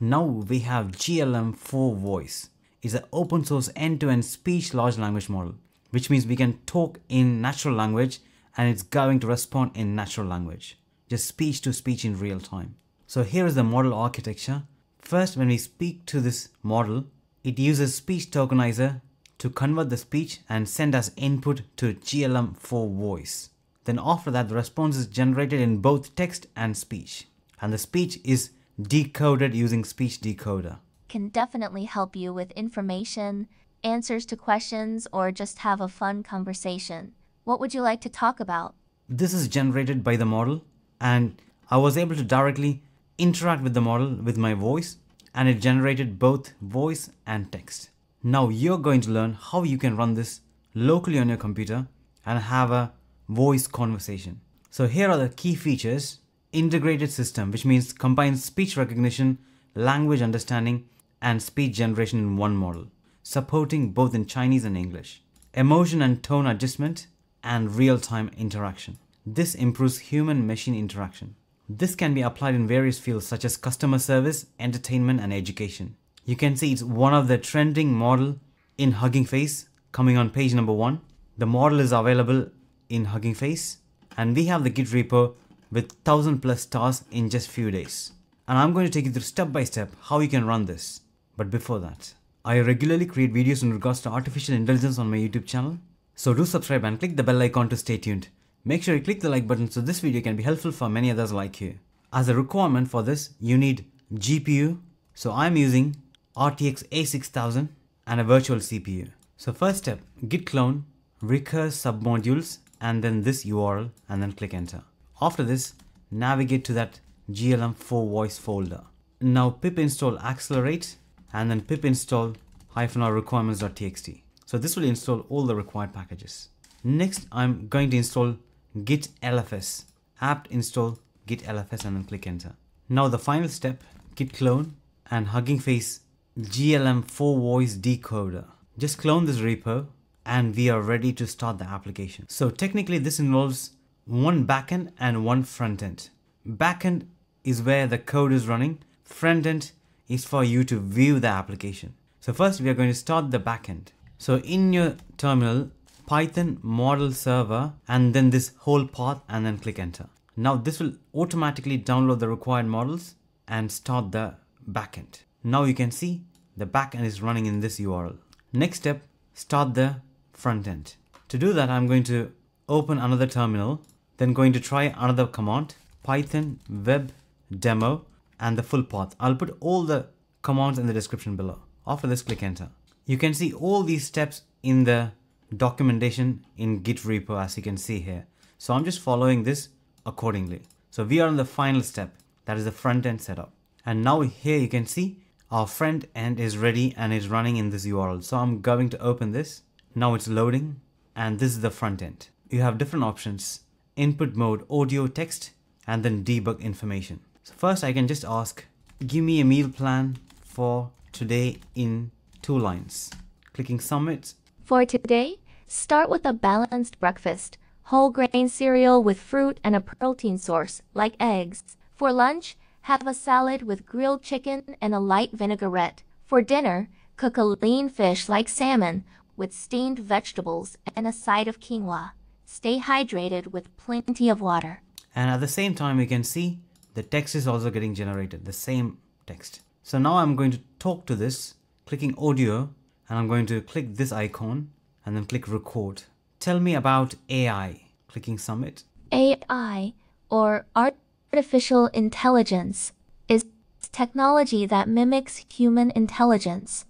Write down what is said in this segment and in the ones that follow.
Now we have GLM4 Voice. It's an open source end-to-end speech large language model, which means we can talk in natural language and it's going to respond in natural language, just speech to speech in real time. So here is the model architecture. First, when we speak to this model, it uses speech tokenizer to convert the speech and send us input to GLM4 voice. Then after that, the response is generated in both text and speech. And the speech is decoded using speech decoder. Can definitely help you with information, answers to questions, or just have a fun conversation. What would you like to talk about? This is generated by the model and I was able to directly interact with the model with my voice and it generated both voice and text. Now you're going to learn how you can run this locally on your computer and have a voice conversation. So here are the key features. Integrated system, which means combines speech recognition, language understanding, and speech generation in one model, supporting both in Chinese and English. Emotion and tone adjustment, and real-time interaction. This improves human-machine interaction. This can be applied in various fields such as customer service, entertainment, and education. You can see it's one of the trending model in Hugging Face coming on page number one. The model is available in Hugging Face and we have the Git repo with 1000 plus stars in just few days. And I'm going to take you through step by step how you can run this. But before that, I regularly create videos in regards to artificial intelligence on my YouTube channel so do subscribe and click the bell icon to stay tuned. Make sure you click the like button so this video can be helpful for many others like you. As a requirement for this, you need GPU. So I'm using RTX A6000 and a virtual CPU. So first step, git clone, recurse submodules, and then this URL, and then click enter. After this, navigate to that GLM4 voice folder. Now pip install accelerate, and then pip install hyphen r requirements.txt. So this will install all the required packages. Next, I'm going to install git lfs, apt install git lfs and then click enter. Now the final step, git clone and Hugging Face GLM4 voice decoder. Just clone this repo and we are ready to start the application. So technically this involves one backend and one frontend. Backend is where the code is running. Frontend is for you to view the application. So first we are going to start the backend. So in your terminal, Python model server and then this whole path and then click enter. Now this will automatically download the required models and start the backend. Now you can see the backend is running in this URL. Next step, start the frontend. To do that, I'm going to open another terminal, then going to try another command, python web demo and the full path. I'll put all the commands in the description below. After this, click enter. You can see all these steps in the documentation in Git repo as you can see here. So I'm just following this accordingly. So we are on the final step, that is the front end setup. And now here you can see our front end is ready and is running in this URL. So I'm going to open this. Now it's loading and this is the front end. You have different options, input mode, audio, text, and then debug information. So first I can just ask, give me a meal plan for today in two lines. Clicking submit. For today, start with a balanced breakfast. Whole grain cereal with fruit and a protein source, like eggs. For lunch, have a salad with grilled chicken and a light vinaigrette. For dinner, cook a lean fish like salmon with steamed vegetables and a side of quinoa. Stay hydrated with plenty of water. And at the same time, you can see the text is also getting generated, the same text. So now I'm going to talk to this clicking audio and I'm going to click this icon and then click record. Tell me about AI. Clicking submit. AI or artificial intelligence is technology that mimics human intelligence.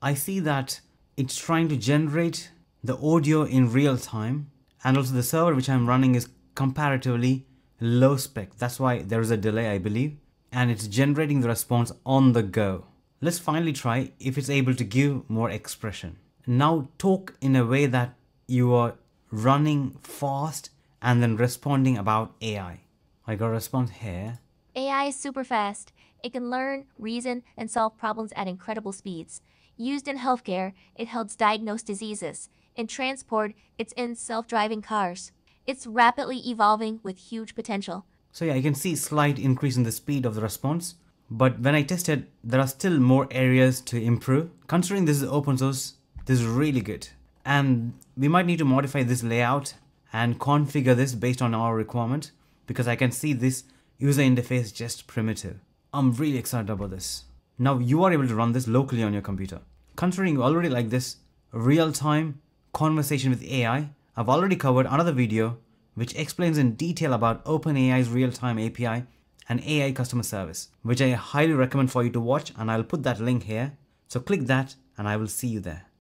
I see that it's trying to generate the audio in real time and also the server which I'm running is comparatively low spec. That's why there is a delay I believe and it's generating the response on the go. Let's finally try if it's able to give more expression. Now talk in a way that you are running fast and then responding about AI. I got a response here. AI is super fast. It can learn, reason, and solve problems at incredible speeds. Used in healthcare, it helps diagnose diseases. In transport, it's in self-driving cars. It's rapidly evolving with huge potential. So yeah, you can see slight increase in the speed of the response. But when I tested, there are still more areas to improve. Considering this is open source, this is really good. And we might need to modify this layout and configure this based on our requirement because I can see this user interface just primitive. I'm really excited about this. Now you are able to run this locally on your computer. Considering you already like this real-time conversation with AI, I've already covered another video which explains in detail about OpenAI's real-time API and AI customer service, which I highly recommend for you to watch and I'll put that link here. So click that and I will see you there.